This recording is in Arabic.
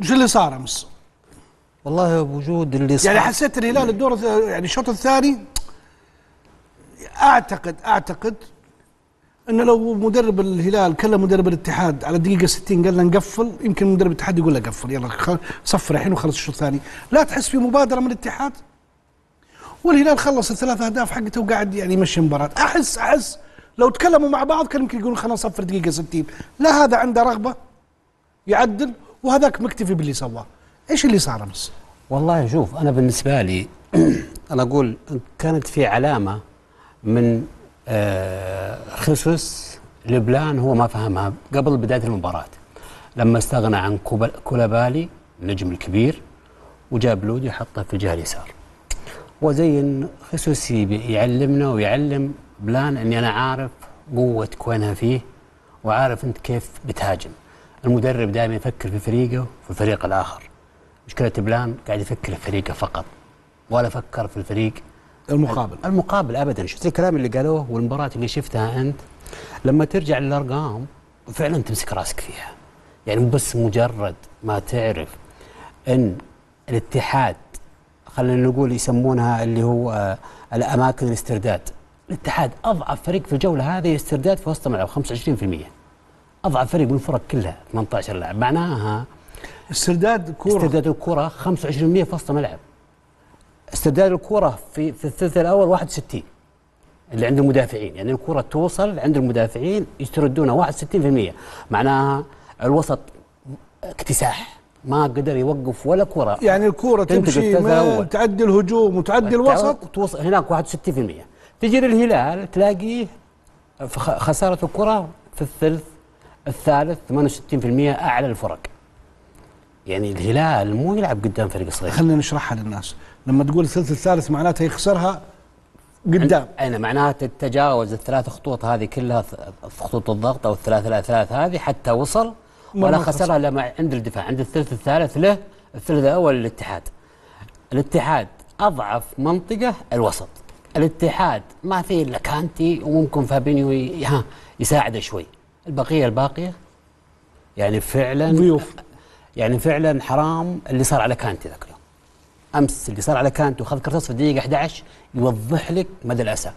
وش اللي صار أمس؟ والله وجود اللي صار. يعني حسيت الهلال الدور يعني الشوط الثاني أعتقد أعتقد إنه لو مدرب الهلال كلم مدرب الاتحاد على الدقيقه 60 قال له نقفل يمكن مدرب الاتحاد يقول له قفل يلا صفر الحين وخلص الشوط الثاني. لا تحس في مبادرة من الاتحاد؟ والهلال خلص الثلاث أهداف حقته وقاعد يعني يمشي المباراه أحس أحس لو تكلموا مع بعض كان يمكن يقولون خلينا نصفر دقيقة 60 لا هذا عنده رغبة يعدل وهذاك مكتفي باللي سواه. إيش اللي صار أمس؟ والله شوف أنا بالنسبة لي أنا أقول كانت في علامة من آه خصوص لبلان هو ما فهمها قبل بداية المباراة. لما استغنى عن كولابالي النجم الكبير وجاب لودي حطه في الجهة اليسار. وزي خصوص يبي يعلمنا ويعلم بلان إني أنا عارف قوة كونها فيه وعارف أنت كيف بتهاجم. المدرب دائما يفكر في فريقه وفي الفريق الآخر. مشكله بلان قاعد يفكر في فريقه فقط ولا فكر في الفريق المقابل. المقابل ابدا. شفت الكلام اللي قالوه والمباراة اللي شفتها أنت؟ لما ترجع للأرقام فعلا تمسك راسك فيها. يعني بس مجرد ما تعرف إن الاتحاد خلينا نقول يسمونها اللي هو آه، الأماكن الاسترداد. الاتحاد أضعف فريق في الجولة هذه استرداد في وسط الملعب 25% اضعف فريق من الفرق كلها 18 لاعب. معناها استرداد كورة. استرداد الكره 25% في وسط الملعب. استرداد الكره في في الثلث الأول 61 اللي عند المدافعين. يعني الكره توصل عند المدافعين يستردونها 61% معناها الوسط اكتساح ما قدر يوقف ولا كره يعني الكورة تنتج تمشي. تعدي الهجوم وتعدي الوسط؟ توصل هناك 61% تجي للهلال تلاقيه خسارة الكرة في الثلث الثالث 68% أعلى الفرق. يعني الهلال مو يلعب قدام فريق صغير. خلينا نشرحها للناس. لما تقول الثلث الثالث معناته يخسرها قدام. اين معناها تتجاوز الثلاث خطوط هذه كلها خطوط الضغط أو الثلاث ثلاث هذه حتى وصل ولا خسرها إلا مع- عند الدفاع عند الثلث الثالث له الثلث الأول للاتحاد. الاتحاد أضعف منطقة الوسط. الاتحاد ما فيه إلا كانتي وممكن فابينيو يساعده شوي. البقية الباقية؟ يعني فعلا ضيوف. يعني فعلا حرام اللي صار على كانتي ذاك اليوم. أمس اللي صار على كانتي وخذ كرت في الدقيقة 11 يوضح لك مدى الاسى